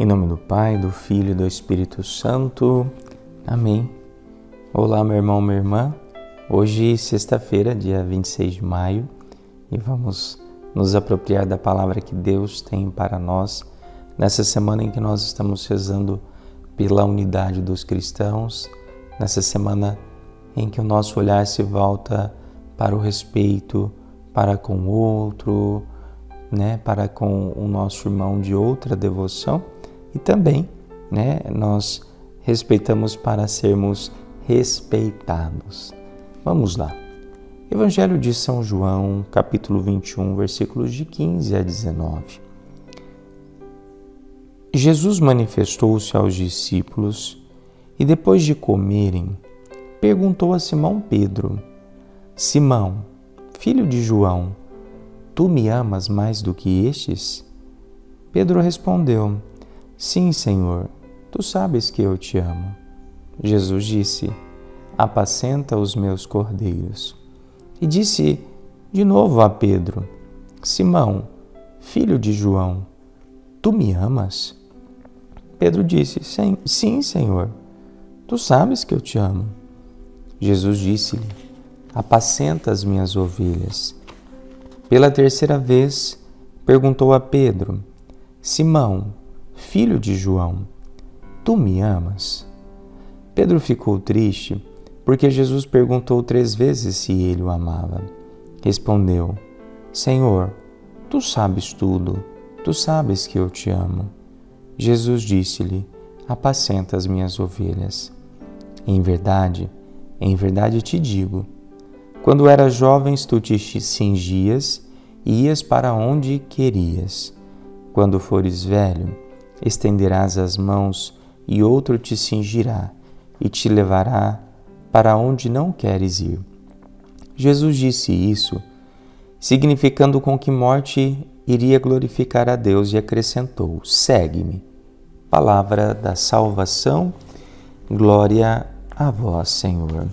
Em nome do Pai, do Filho e do Espírito Santo. Amém. Olá, meu irmão, minha irmã. Hoje, sexta-feira, dia 26 de maio, e vamos nos apropriar da palavra que Deus tem para nós nessa semana em que nós estamos rezando pela unidade dos cristãos, nessa semana em que o nosso olhar se volta para o respeito para com o outro, né, para com o nosso irmão de outra devoção e também, né, nós respeitamos para sermos respeitados. Vamos lá. Evangelho de São João, capítulo 21, versículos de 15 a 19. Jesus manifestou-se aos discípulos e, depois de comerem, perguntou a Simão Pedro: Simão, filho de João, tu me amas mais do que estes? Pedro respondeu: Sim, Senhor, tu sabes que eu te amo. Jesus disse: Apacenta os meus cordeiros. E disse de novo a Pedro: Simão, filho de João, tu me amas? Pedro disse: Sim, Senhor, tu sabes que eu te amo. Jesus disse-lhe: Apacenta as minhas ovelhas. Pela terceira vez, perguntou a Pedro: Simão, filho de João, tu me amas? Pedro ficou triste porque Jesus perguntou três vezes se ele o amava. Respondeu: Senhor, tu sabes tudo, tu sabes que eu te amo. Jesus disse-lhe: Apacenta as minhas ovelhas. Em verdade, em verdade te digo: quando eras jovem, tu te cingias e ias para onde querias. Quando fores velho, estenderás as mãos e outro te cingirá e te levará para onde não queres ir. Jesus disse isso, significando com que morte iria glorificar a Deus e acrescentou: Segue-me. Palavra da salvação, glória a vós, Senhor.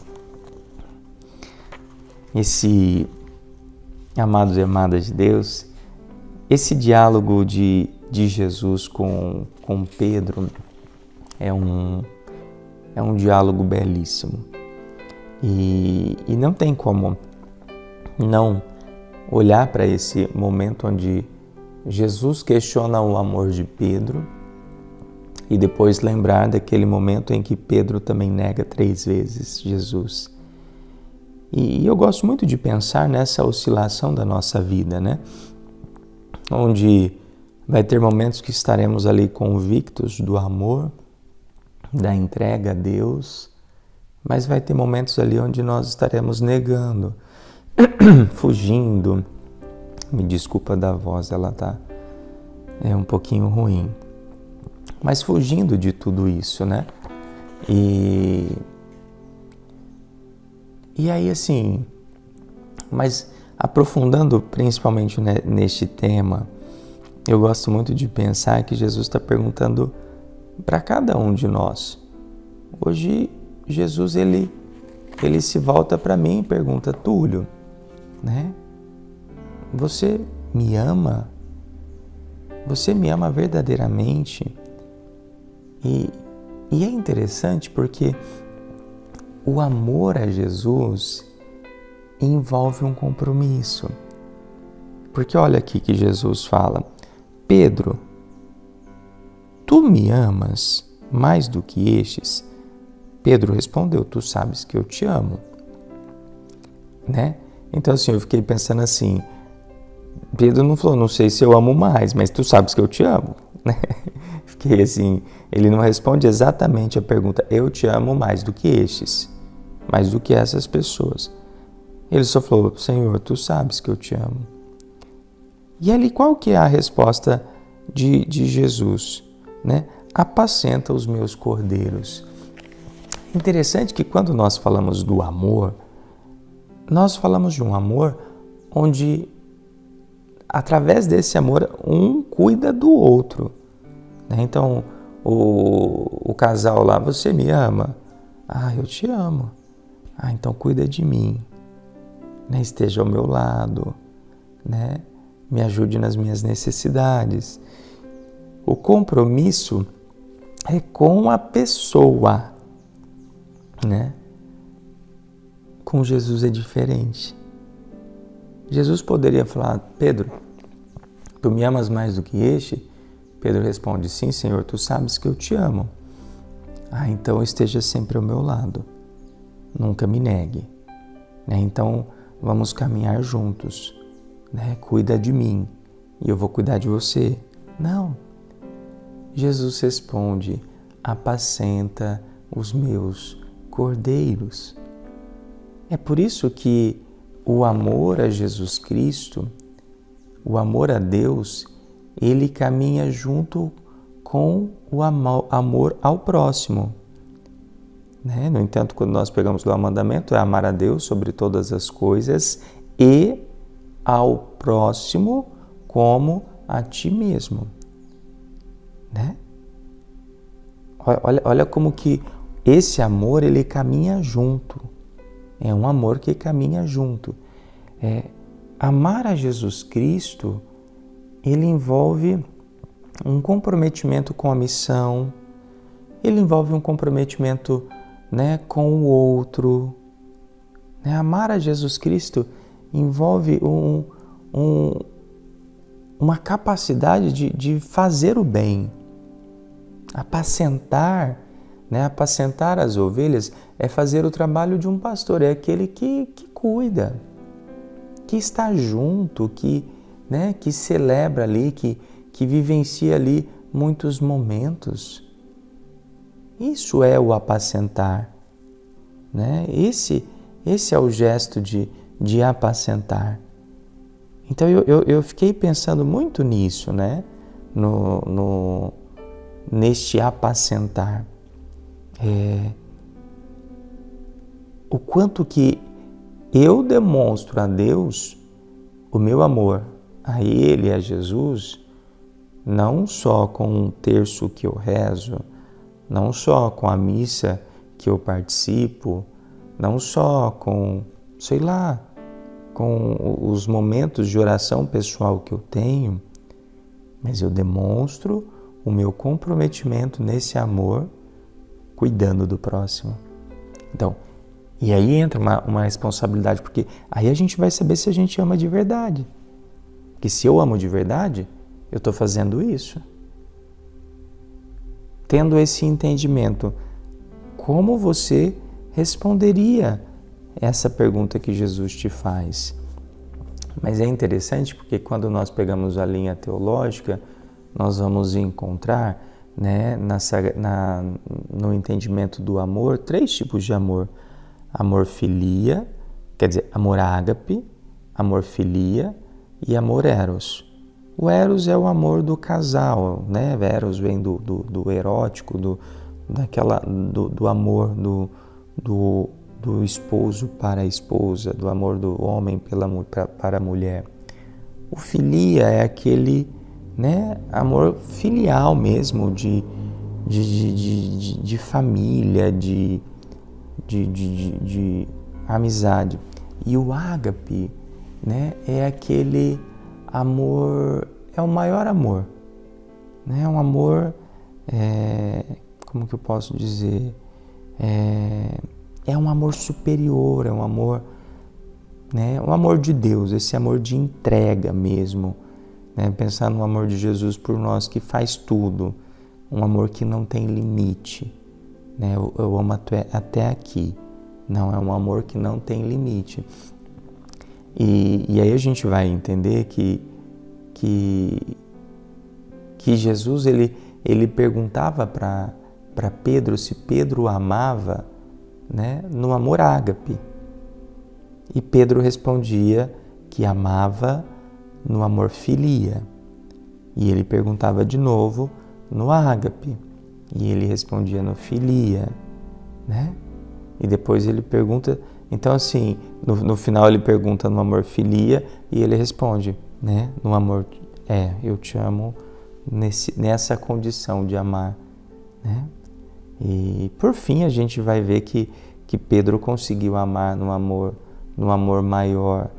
Esse, amados e amadas de Deus, esse diálogo de de Jesus com, com Pedro é um, é um diálogo belíssimo. E, e não tem como não olhar para esse momento onde Jesus questiona o amor de Pedro e depois lembrar daquele momento em que Pedro também nega três vezes Jesus. E, e eu gosto muito de pensar nessa oscilação da nossa vida, né? Onde Vai ter momentos que estaremos ali convictos do amor, da entrega a Deus, mas vai ter momentos ali onde nós estaremos negando, fugindo. Me desculpa da voz, ela tá é um pouquinho ruim. Mas fugindo de tudo isso, né? E e aí assim, mas aprofundando principalmente neste tema, eu gosto muito de pensar que Jesus está perguntando para cada um de nós. Hoje Jesus ele ele se volta para mim e pergunta Túlio, né? Você me ama? Você me ama verdadeiramente? E, e é interessante porque o amor a Jesus envolve um compromisso. Porque olha aqui que Jesus fala: Pedro, tu me amas mais do que estes? Pedro respondeu: Tu sabes que eu te amo. Né? Então, assim, eu fiquei pensando assim. Pedro não falou, não sei se eu amo mais, mas tu sabes que eu te amo. Né? Fiquei assim, ele não responde exatamente a pergunta, eu te amo mais do que estes, mais do que essas pessoas. Ele só falou, Senhor, tu sabes que eu te amo. E ali qual que é a resposta de, de Jesus? Né? Apacenta os meus cordeiros. Interessante que quando nós falamos do amor, nós falamos de um amor onde, através desse amor, um cuida do outro. Né? Então, o, o casal lá, você me ama? Ah, eu te amo. Ah, então cuida de mim. Né? Esteja ao meu lado. Né? Me ajude nas minhas necessidades. o compromisso é com a pessoa, né? Com Jesus é diferente. Jesus poderia falar: Pedro, tu me amas mais do que este? Pedro responde: Sim, Senhor, tu sabes que eu te amo. Ah, então esteja sempre ao meu lado. Nunca me negue. Né? Então vamos caminhar juntos. Né? Cuida de mim e eu vou cuidar de você. Não. Jesus responde: Apacenta os meus cordeiros. É por isso que o amor a Jesus Cristo, o amor a Deus, ele caminha junto com o amor ao próximo. Né? No entanto, quando nós pegamos lá o mandamento, é amar a Deus sobre todas as coisas e ao próximo como a ti mesmo. Né? Olha, olha como que esse amor ele caminha junto. É um amor que caminha junto. É, amar a Jesus Cristo, ele envolve um comprometimento com a missão, ele envolve um comprometimento né, com o outro. Né? Amar a Jesus Cristo envolve um, um, uma capacidade de, de fazer o bem. Apacentar, né? apacentar as ovelhas é fazer o trabalho de um pastor, é aquele que, que cuida, que está junto, que, né, que celebra ali, que, que vivencia ali muitos momentos. Isso é o apacentar. Né? Esse, esse é o gesto de, de apacentar. Então eu, eu, eu fiquei pensando muito nisso, né? No, no, neste apacentar. É, o quanto que eu demonstro a Deus o meu amor, a Ele, a Jesus, não só com um terço que eu rezo, não só com a missa que eu participo, não só com, sei lá, com os momentos de oração pessoal que eu tenho, mas eu demonstro o meu comprometimento nesse amor, cuidando do próximo. Então, e aí entra uma, uma responsabilidade, porque aí a gente vai saber se a gente ama de verdade. Que se eu amo de verdade, eu estou fazendo isso. Tendo esse entendimento, como você responderia essa pergunta que Jesus te faz? Mas é interessante porque quando nós pegamos a linha teológica, nós vamos encontrar né, na, na, no entendimento do amor três tipos de amor: amor filia, quer dizer, amor ágape, amor filia e amor eros. O eros é o amor do casal, né? Eros vem do, do, do erótico, do, daquela, do, do amor do, do, do esposo para a esposa, do amor do homem pela, para a mulher. O filia é aquele né, amor filial mesmo, de, de, de, de, de família, de, de, de, de, amizade. E o ágape né, é aquele amor é o maior amor. Né? Um amor, é, como que eu posso dizer? É, é um amor superior, é um amor, né? um amor de Deus, esse amor de entrega mesmo. Né? Pensar no amor de Jesus por nós que faz tudo, um amor que não tem limite. Né? Eu, eu amo até, até aqui. Não, é um amor que não tem limite. E, e aí a gente vai entender que, que, que Jesus ele, ele perguntava para Pedro se Pedro amava né, no amor ágape. E Pedro respondia que amava no amor filia. E ele perguntava de novo no ágape. E ele respondia no filia, né? E depois ele pergunta então, assim, no, no final ele pergunta no amor filia e ele responde, né? No amor, é, eu te amo nesse, nessa condição de amar, né? E por fim a gente vai ver que, que Pedro conseguiu amar no amor, no amor maior,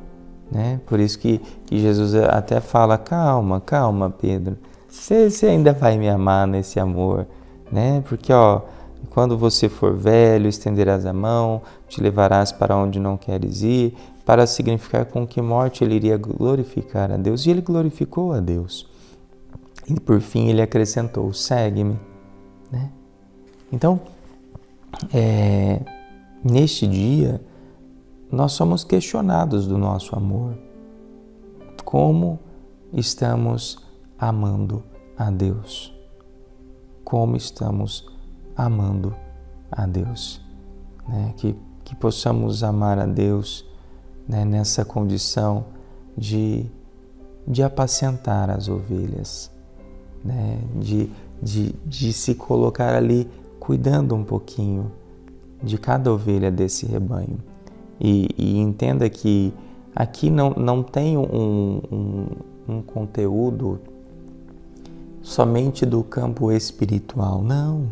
né? Por isso que, que Jesus até fala, calma, calma, Pedro, você, você ainda vai me amar nesse amor, né? Porque, ó, quando você for velho, estenderás a mão, te levarás para onde não queres ir, para significar com que morte ele iria glorificar a Deus. E ele glorificou a Deus. E por fim ele acrescentou: segue-me. Né? Então, é, neste dia, nós somos questionados do nosso amor. Como estamos amando a Deus? Como estamos amando a Deus? Né? Que, que possamos amar a Deus né? nessa condição de, de apacentar as ovelhas, né? de, de, de se colocar ali cuidando um pouquinho de cada ovelha desse rebanho. E, e entenda que aqui não, não tem um, um, um conteúdo somente do campo espiritual, não.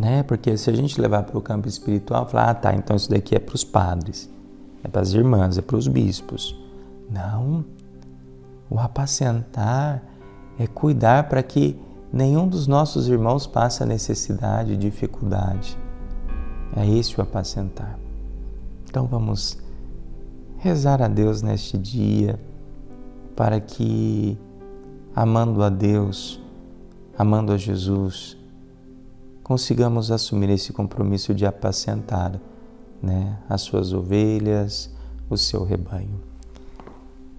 Né? Porque se a gente levar para o campo espiritual, falar, ah, tá, então isso daqui é para os padres, é para as irmãs, é para os bispos. Não. O apacentar é cuidar para que nenhum dos nossos irmãos passe necessidade, dificuldade. É esse o apacentar. Então vamos rezar a Deus neste dia para que, amando a Deus, amando a Jesus, consigamos assumir esse compromisso de apacentar né, as suas ovelhas, o seu rebanho.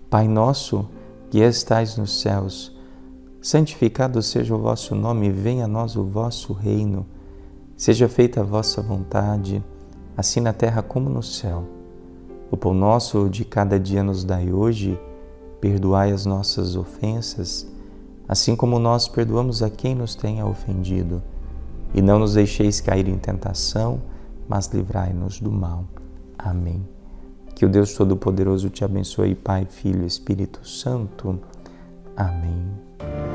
Pai nosso, que estais nos céus, santificado seja o vosso nome, venha a nós o vosso reino, seja feita a vossa vontade assim na terra como no céu. O pão nosso de cada dia nos dai hoje, perdoai as nossas ofensas, assim como nós perdoamos a quem nos tenha ofendido. E não nos deixeis cair em tentação, mas livrai-nos do mal. Amém. Que o Deus Todo-Poderoso te abençoe, Pai, Filho e Espírito Santo. Amém.